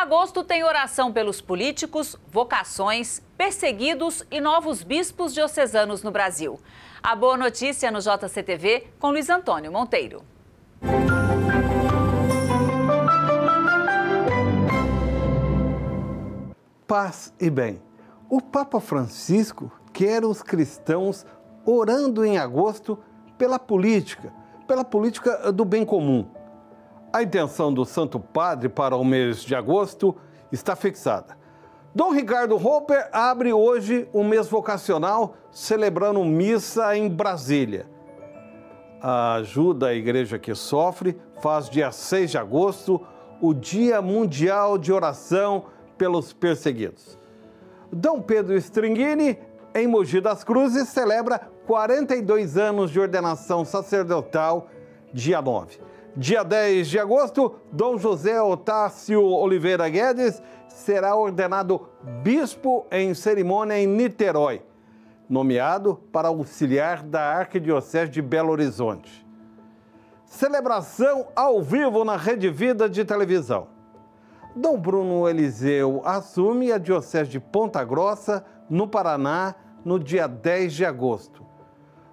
Agosto tem oração pelos políticos, vocações, perseguidos e novos bispos diocesanos no Brasil. A boa notícia no JCTV com Luiz Antônio Monteiro. Paz e bem. O Papa Francisco quer os cristãos orando em agosto pela política, pela política do bem comum. A intenção do Santo Padre para o mês de agosto está fixada. Dom Ricardo Roper abre hoje o mês vocacional celebrando missa em Brasília. A ajuda à igreja que sofre faz dia 6 de agosto o Dia Mundial de Oração pelos Perseguidos. Dom Pedro Stringini, em Mogi das Cruzes, celebra 42 anos de ordenação sacerdotal, dia 9. Dia 10 de agosto, Dom José Otácio Oliveira Guedes será ordenado bispo em cerimônia em Niterói, nomeado para auxiliar da Arquidiocese de Belo Horizonte. Celebração ao vivo na Rede Vida de televisão. Dom Bruno Eliseu assume a Diocese de Ponta Grossa, no Paraná, no dia 10 de agosto.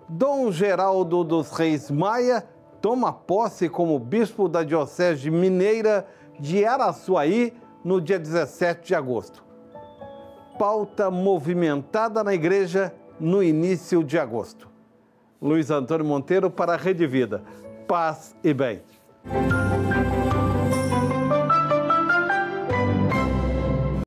Dom Geraldo dos Reis Maia toma posse como bispo da Diocese Mineira de Araçuaí no dia 17 de agosto. Pauta movimentada na igreja no início de agosto. Luiz Antônio Monteiro para a Rede Vida. Paz e bem.